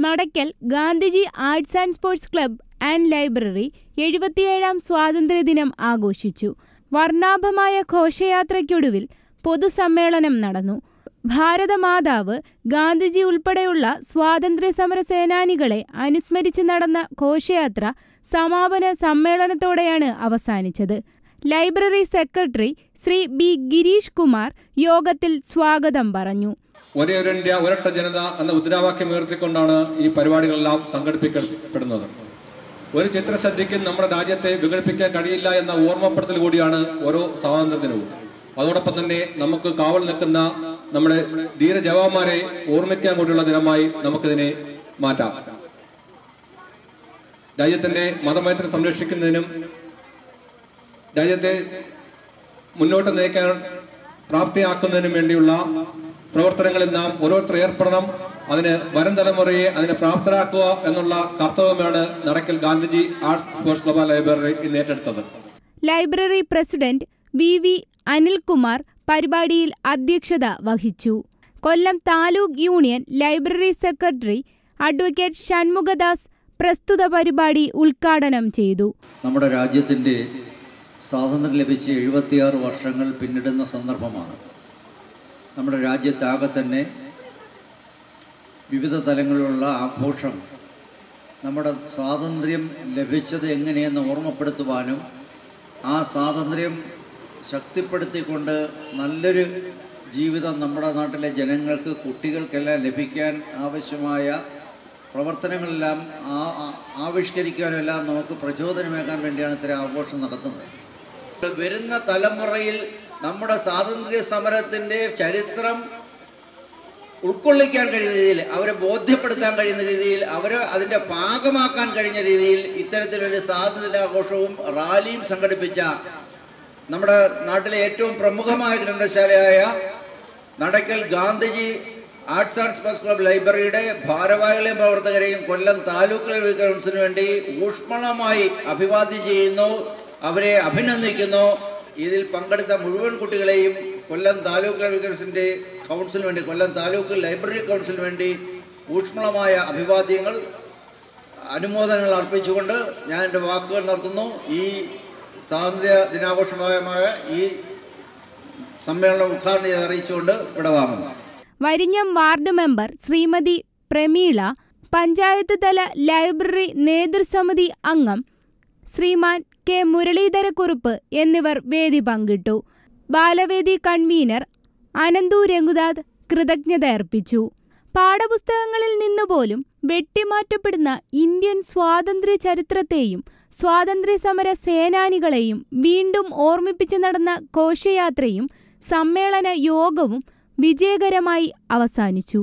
Nadakkal Gandhiji arts and sports club and library എഴുപത്തിയേഴാം സ്വാതന്ത്ര്യദിനം ആഘോഷിച്ചു. വർണാഭമായ ഘോഷയാത്രയ്ക്കൊടുവിൽ പൊതുസമ്മേളനം നടന്നു. ഭാരതമാതാവ് ഗാന്ധിജി ഉൾപ്പെടെയുള്ള സ്വാതന്ത്ര്യ സമര സേനാനികളെ അനുസ്മരിച്ച് നടന്ന ഘോഷയാത്ര സമാപന സമ്മേളനത്തോടെയാണ് അവസാനിച്ചത്. Library secretary Shri B Girish Kumar യോഗത്തിൽ സ്വാഗതം പറഞ്ഞു. ഒരേ ഒരു ഇന്ത്യ ഒരൊട്ട ജനത എന്ന മുദ്രാവാക്യം ഉയർത്തിക്കൊണ്ടാണ് ഈ പരിപാടികളെല്ലാം സംഘടിപ്പിക്കപ്പെടുന്നത്. ഒരു ചിത്രസദ്യക്കും നമ്മുടെ രാജ്യത്തെ വിഘടിപ്പിക്കാൻ കഴിയില്ല എന്ന ഓർമ്മപ്പെടുത്തൽ കൂടിയാണ് ഓരോ സ്വാതന്ത്ര്യദിനവും. അതോടൊപ്പം തന്നെ നമുക്ക് കാവൽ നിൽക്കുന്ന നമ്മുടെ ധീര ജവാന്മാരെ ഓർമ്മിക്കാൻ കൂടിയുള്ള ദിനമായി നമുക്കിതിനെ മാറ്റാം. രാജ്യത്തിന്റെ മതമൈത്രി സംരക്ഷിക്കുന്നതിനും രാജ്യത്തെ മുന്നോട്ട് നയിക്കാൻ പ്രാപ്തിയാക്കുന്നതിനും വേണ്ടിയുള്ള പ്രവർത്തനങ്ങളിൽ നാം ഓരോരുത്തർ ഏർപ്പെടണം. അതിന് വരും തലമുറയെ അതിനെ പ്രാപ്തരാക്കുക എന്നുള്ള കർത്തവ്യമാണ് Nadakkal Gandhiji arts sports club library ഇന്ന് ഏറ്റെടുത്തത്. Library president V V Anilkumar പരിപാടിയിൽ അധ്യക്ഷത വഹിച്ചു. Kollam taluk union library secretary advocate Shanmughadas പ്രസ്തുത പരിപാടി ഉദ്ഘാടനം ചെയ്തു. നമ്മുടെ രാജ്യത്തിന്റെ സ്വാതന്ത്ര്യം ലഭിച്ച് എഴുപത്തിയാറ് വർഷങ്ങൾ പിന്നിടുന്ന സന്ദർഭമാണ്. നമ്മുടെ രാജ്യത്താകെ തന്നെ വിവിധ തലങ്ങളിലുള്ള ആഘോഷം നമ്മുടെ സ്വാതന്ത്ര്യം ലഭിച്ചത് എങ്ങനെയെന്ന് ഓർമ്മപ്പെടുത്തുവാനും ആ സ്വാതന്ത്ര്യം ശക്തിപ്പെടുത്തിക്കൊണ്ട് നല്ലൊരു ജീവിതം നമ്മുടെ നാട്ടിലെ ജനങ്ങൾക്ക് കുട്ടികൾക്കെല്ലാം ലഭിക്കാൻ ആവശ്യമായ പ്രവർത്തനങ്ങളെല്ലാം ആവിഷ്കരിക്കാനും എല്ലാം നമുക്ക് പ്രചോദനമേകാൻ വേണ്ടിയാണ് ഇത്തരം ആഘോഷം നടത്തുന്നത്. വരുന്ന തലമുറയിൽ നമ്മുടെ സ്വാതന്ത്ര്യ സമരത്തിന്റെ ചരിത്രം ഉൾക്കൊള്ളിക്കാൻ കഴിയുന്ന രീതിയിൽ അവരെ ബോധ്യപ്പെടുത്താൻ കഴിയുന്ന രീതിയിൽ അവരെ അതിന്റെ ഭാഗമാക്കാൻ കഴിഞ്ഞ രീതിയിൽ ഇത്തരത്തിലൊരു സ്വാതന്ത്ര്യാഘോഷവും റാലിയും സംഘടിപ്പിച്ച നമ്മുടെ നാട്ടിലെ ഏറ്റവും പ്രമുഖമായ ഗ്രന്ഥശാലയായ Nadakkal Gandhiji arts and sports club ലൈബ്രറിയുടെ ഭാരവാഹികളെയും പ്രവർത്തകരെയും കൊല്ലം താലൂക്ക് ലൈബ്രറി കൗൺസിലിന് വേണ്ടി ഊഷ്മളമായി അഭിവാദ്യം ചെയ്യുന്നു അവരെ അഭിനന്ദിക്കുന്നു. ഇതിൽ പങ്കെടുത്ത മുഴുവൻ കുട്ടികളെയും കൊല്ലം താലൂക്ക് ലൈബ്രറി കൗൺസിലിന് വേണ്ടി കൊല്ലം താലൂക്ക് ലൈബ്രറി കൗൺസിലിന് വേണ്ടി ഊഷ്മളമായ അഭിവാദ്യങ്ങൾ അനുമോദനങ്ങൾ അർപ്പിച്ചുകൊണ്ട് ഞാൻ എന്റെ വാക്കുകൾ നടത്തുന്നു ഈ സ്വാതന്ത്ര്യ ദിനാഘോഷമായ ഈ സമ്മേളനം ഉദ്ഘാടനം ചെയ്ത് അറിയിച്ചുകൊണ്ട് വിടവാങ്ങുന്നു. വരിഞ്ഞം വാർഡ് മെമ്പർ ശ്രീമതി പ്രമീള പഞ്ചായത്ത് തല ലൈബ്രറി നേതൃസമിതി അംഗം ശ്രീമാൻ കെ മുരളീധരക്കുറുപ്പ് എന്നിവർ വേദി പങ്കിട്ടു. ബാലവേദി കൺവീനർ അനന്തു രംഗുദാദ് കൃതജ്ഞത അർപ്പിച്ചു പാഠപുസ്തകങ്ങളിൽ നിന്നുപോലും വെട്ടിമാറ്റപ്പെടുന്ന ഇന്ത്യൻ സ്വാതന്ത്ര്യ ചരിത്രത്തെയും സ്വാതന്ത്ര്യ സമര സേനാനികളെയും വീണ്ടും ഓർമ്മിപ്പിച്ചു നടന്ന ഘോഷയാത്രയും സമ്മേളന യോഗവും വിജയകരമായി അവസാനിച്ചു.